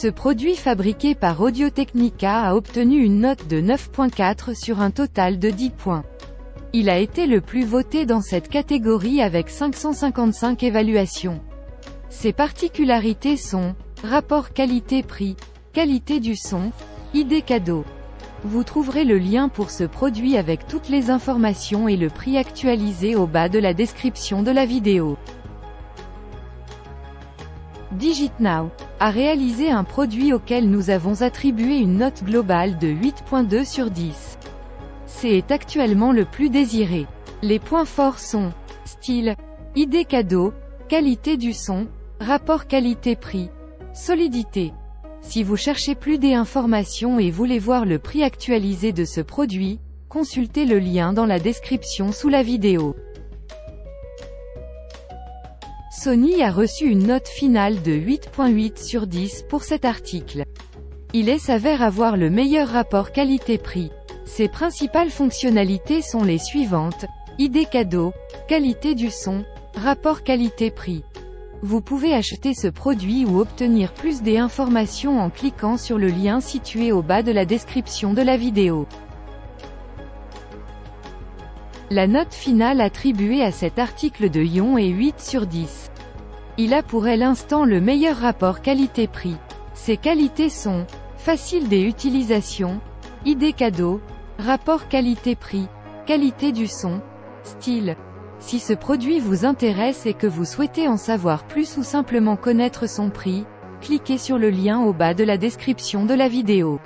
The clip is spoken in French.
Ce produit fabriqué par Audio-Technica a obtenu une note de 9.4 sur un total de 10 points. Il a été le plus voté dans cette catégorie avec 555 évaluations. Ses particularités sont, rapport qualité-prix, qualité du son, idée cadeau. Vous trouverez le lien pour ce produit avec toutes les informations et le prix actualisé au bas de la description de la vidéo. DigitNow a réalisé un produit auquel nous avons attribué une note globale de 8.2 sur 10. C'est actuellement le plus désiré. Les points forts sont style, idée cadeau, qualité du son, rapport qualité-prix, solidité. Si vous cherchez plus d'informations et voulez voir le prix actualisé de ce produit, consultez le lien dans la description sous la vidéo. Sony a reçu une note finale de 8.8 sur 10 pour cet article. Il est s'avère avoir le meilleur rapport qualité-prix. Ses principales fonctionnalités sont les suivantes. Idée cadeau, qualité du son, rapport qualité-prix. Vous pouvez acheter ce produit ou obtenir plus d'informations en cliquant sur le lien situé au bas de la description de la vidéo. La note finale attribuée à cet article de Yon est 8 sur 10. Il a pour elle l'instant le meilleur rapport qualité-prix. Ses qualités sont facile des utilisations, idée cadeau, rapport qualité-prix, qualité du son, style. Si ce produit vous intéresse et que vous souhaitez en savoir plus ou simplement connaître son prix, cliquez sur le lien au bas de la description de la vidéo.